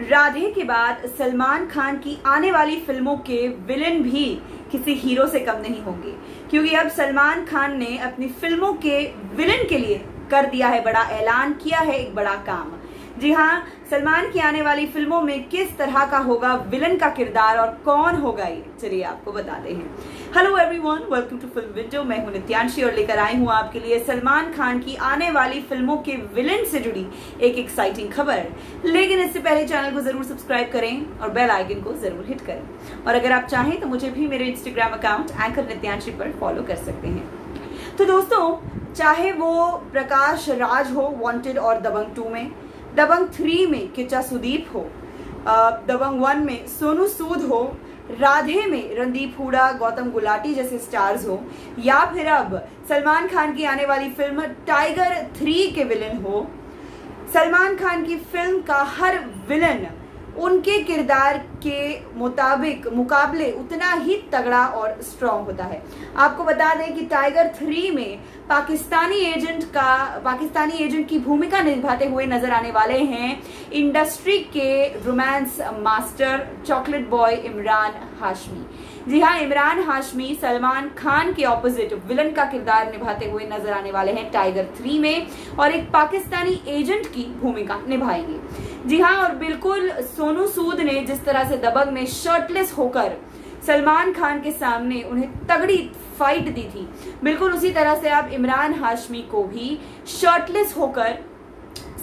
राधे के बाद सलमान खान की आने वाली फ़िल्मों के विलेन भी किसी हीरो से कम नहीं होंगे, क्योंकि अब सलमान खान ने अपनी फ़िल्मों के विलेन के लिए कर दिया है बड़ा ऐलान, किया है एक बड़ा काम। जी हाँ सलमान की आने वाली फ़िल्मों में किस तरह का होगा विलन का किरदार और कौन होगा ये? चलिए आपको बताते हैं। Hello everyone welcome to film window मैं हूँ नित्यांशी और लेकर आई हूँ आपके लिए सलमान खान की आने वाली फ़िल्मों के विलन से जुड़ी एक एक्साइटिंग खबर। लेकिन इससे पहले चैनल को ज़रूर सब्सक्राइब करें और बेल आइकन को ज़रूर हिट करें। और अगर आप चाहें तो मुझे भी मेरे इंस्टाग्राम अकाउंट एंकर नित्यांशी पर फॉलो कर सकते हैं। तो दोस्तों, चाहे वो प्रकाश राज हो वांटेड और दबंग टू में दबंग थ्री में किचा सुदीप हो दबंग वन में सोनू सूद हो, राधे में रणदीप हुडा, गौतम गुलाटी जैसे स्टार्स हो, या फिर अब सलमान खान की आने वाली फ़िल्म टाइगर थ्री के विलन हो। सलमान खान की फ़िल्म का हर विलन उनके किरदार के मुताबिक मुकाबले उतना ही तगड़ा और स्ट्रॉन्ग होता है। आपको बता दें कि टाइगर थ्री में पाकिस्तानी एजेंट का, पाकिस्तानी एजेंट की भूमिका निभाते हुए नज़र आने वाले हैं इंडस्ट्री के romance master chocolate boy Imran Hashmi जी हाँ इमरान हाशमी सलमान खान के ऑपोजिट विलन का किरदार निभाते हुए नज़र आने वाले हैं टाइगर थ्री में और एक पाकिस्तानी एजेंट की भूमिका निभाएँगे। जी हाँ और बिल्कुल सोनू सूद ने जिस तरह से दबंग में शर्टलेस होकर सलमान खान के सामने उन्हें तगड़ी फाइट दी थी, बिल्कुल उसी तरह से आप इमरान हाशमी को भी शर्टलेस होकर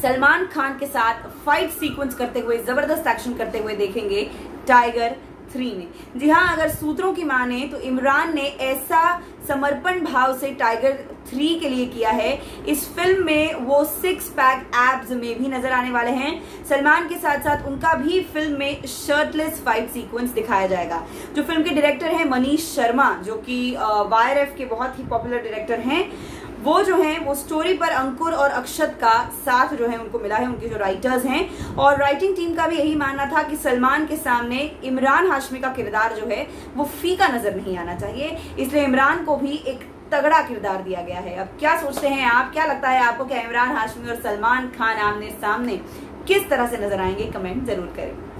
सलमान खान के साथ फाइट सीक्वेंस करते हुए, ज़बरदस्त एक्शन करते हुए देखेंगे टाइगर थ्री में जी हाँ अगर सूत्रों की माने तो इमरान ने ऐसा समर्पण भाव से टाइगर थ्री के लिए किया है। इस फ़िल्म में वो सिक्स पैक एब्स में भी नज़र आने वाले हैं। सलमान के साथ साथ उनका भी फ़िल्म में शर्टलेस फाइट सीक्वेंस दिखाया जाएगा। जो फ़िल्म के डायरेक्टर हैं मनीष शर्मा, जो कि वायर के बहुत ही पॉपुलर डायरेक्टर हैं। वो जो है, वो स्टोरी पर अंकुर और अक्षत का साथ जो है, उनको मिला है, उनके जो राइटर्स हैं। और राइटिंग टीम का भी यही मानना था कि सलमान के सामने इमरान हाशमी का किरदार जो है, वो फीका नज़र नहीं आना चाहिए। इसलिए इमरान को भी एक तगड़ा किरदार दिया गया है। अब क्या सोचते हैं आप? क्या लगता है आपको क्या इमरान हाशमी और सलमान खान आमने सामने किस तरह से नज़र आएँगे? कमेंट ज़रूर करें।